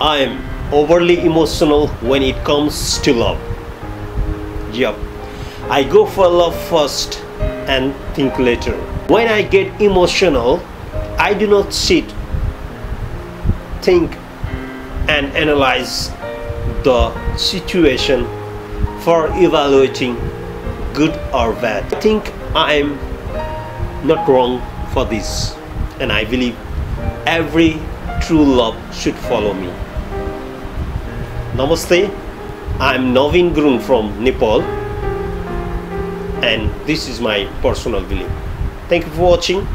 I am overly emotional when it comes to love. Yup. I go for love first and think later. When I get emotional, I do not sit, think, and analyze the situation for evaluating good or bad. I think I am not wrong for this, and I believe every true love should follow me. Namaste, I'm Nabin Gurung from Nepal, and this is my personal belief. Thank you for watching.